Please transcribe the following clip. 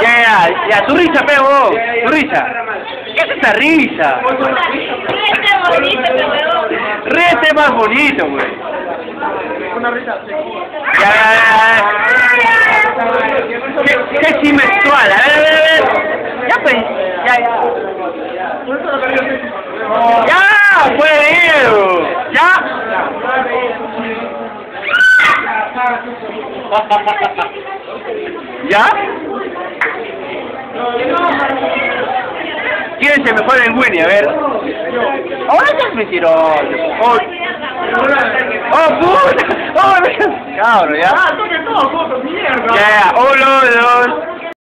Ya, ya, ya, tu risa, pego, vos, tu risa. ¿Qué es esa risa? Ríete más bonito, güey. Ya, ya, ya, ya. Qué, a ver, a ver, a ver. Ya, pues, ya, ya. Ya, fue Diego. Ya. ¿Ya? ¿Quién es el mejor en Winnie? A ver. Ahora estás mentiroso. Oh, oh puta. Oh, cabrón, ya. Ah, toque todo,